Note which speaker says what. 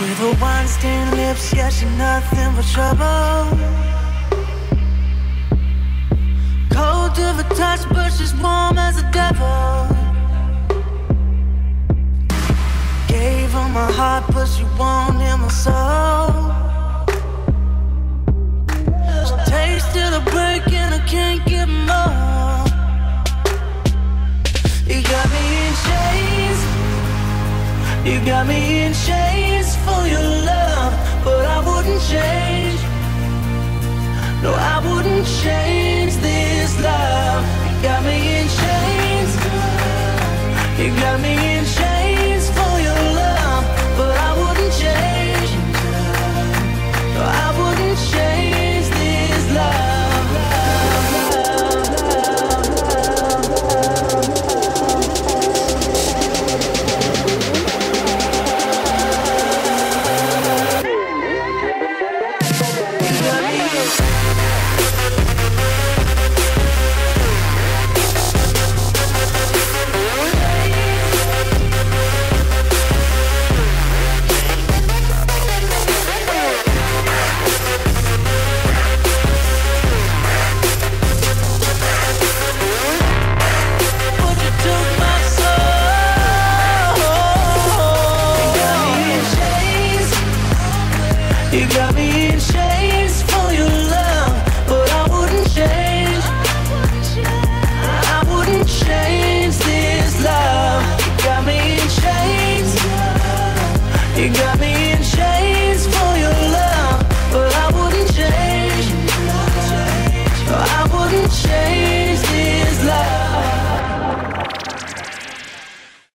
Speaker 1: With her wine stained lips, yeah, she nothing but trouble. Cold to the touch, but she's warm as a devil. Gave her my heart, but she won't hear my soul. You got me in chains for your love, but I wouldn't change. You got me in chains for your love, but I wouldn't change. I wouldn't change this love. You got me in chains. You got me